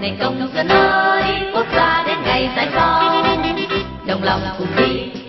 này công dân ơi quốc gia đến ngày giải phóng. Đồng lòng cùng đi.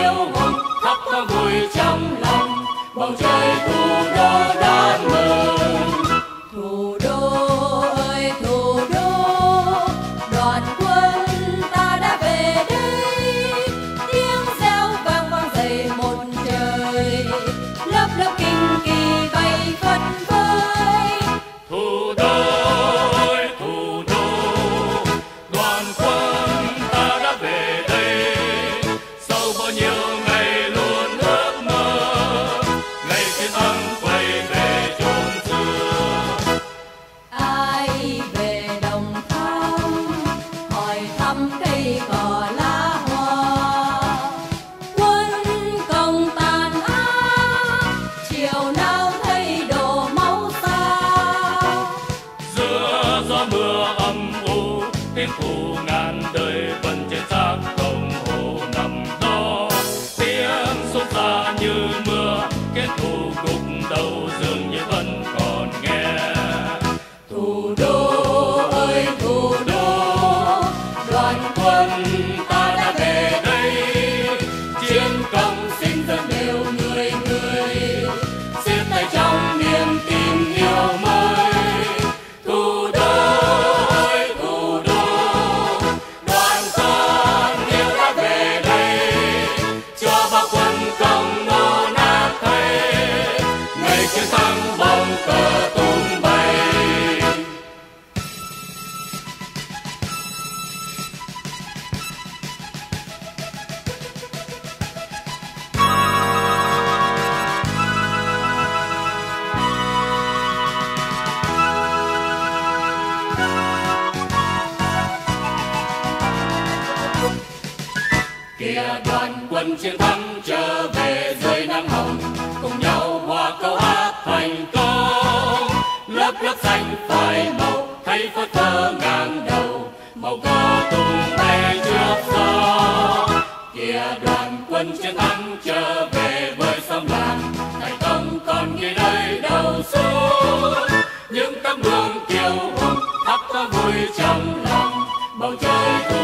you trên khu ngàn đời vẫn trên xác đồng hồ nằm đó. Tiếng xúc xa như mưa, kết thúc gục đầu dường như vẫn còn nghe. Thủ đô ơi, thủ đô, đoàn quân ta quân chiến thắng trở về dưới nắng hồng, cùng nhau hòa câu hát thành công. Lớp lớp xanh phai màu, thấy phất phơ ngang đầu, màu cờ tung bay trước gió. Kia đoàn quân chiến thắng trở về với sông làng thành công còn ghi nơi đầu số những tấm gương kiêu hùng, thắp ta vui trong lòng, bầu trời tươi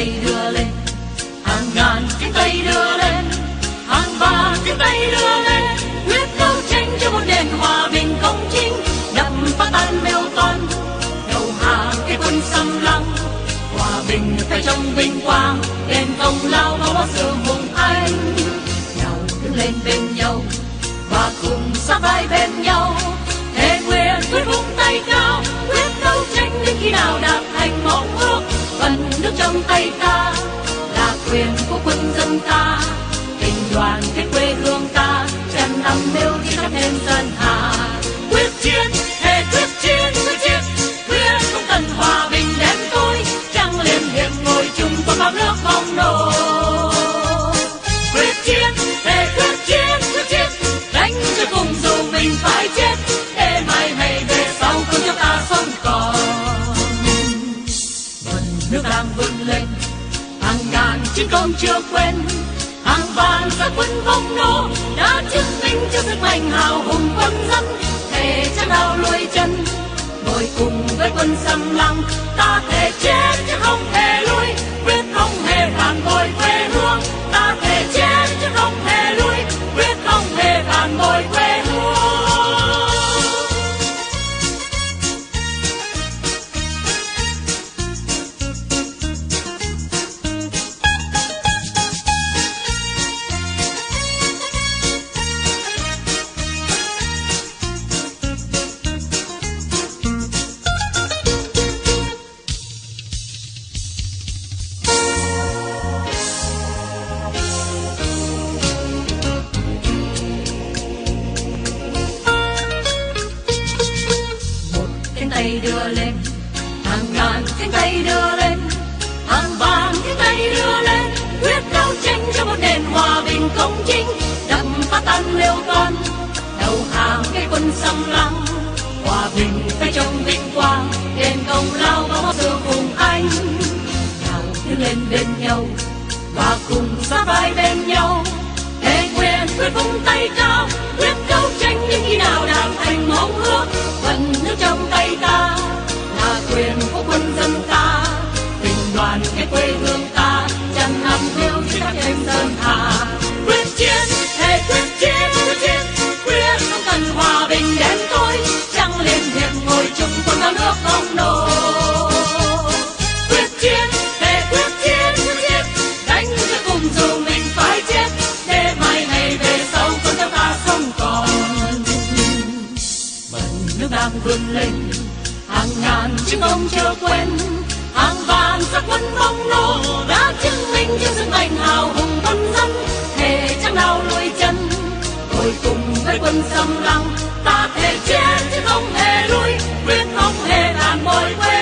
tay đưa lên. Hàng ngàn cánh tay đưa lên, hàng vạn cánh tay đưa lên. Quyết đấu tranh cho một nền hòa bình công chính, đập phá tan mèo toan. Đầu hàng cái quân xâm lăng, hòa bình phải trong vinh quang. Đền công lao có bao sự hùng anh. Nhau đứng lên bên nhau, và cùng sát vai bên nhau. Thề nguyện quyết vung tay cao quyết đấu tranh đến khi nào đạt thành mong phần nước trong tay ta, là quyền của quân dân ta, tình đoàn kết quê hương ta chân nằm nêu đi khắp thêm dân hà quyết chiến công chưa quên. Hàng vạn gia quân vong nô đã chứng minh cho tay đưa lên, quyết đấu tranh cho một nền hòa bình công chính. Đập phá tan liêu toan đầu hàng cái quân xâm lăng. Hòa bình phải trong vinh quang, đền công lao có sự cùng anh. Nào đứng lên bên nhau, và cùng sát vai bên nhau. Thế quyền quyết vung tay cao, quyết đấu tranh những khi nào đạt thành mong ước vẫn nước trong tay ta, là quyền của quân dân ta. Tình đoàn kết quê hương sơn hà. Quyết chiến thề quyết chiến quyết chiến. Quyết không cần hòa bình đến tối. trăng liên hiệp ngồi chung quân bao nước không nổ quyết chiến thề quyết chiến quyết chiến. Đánh cho cùng dù mình phải chết. Để mai này về sau con cháu ta không còn. Bần nước đang vươn lên. Hàng ngàn chiến công chưa quên hàng vạn rằng giặc quân bông nô đã chứng minh những sức mạnh hào hùng quân dân thể chẳng nào lùi chân. Tôi cùng với quân xâm lăng ta thể chiến chứ không hề lui quyết không hề tàn mỏi quê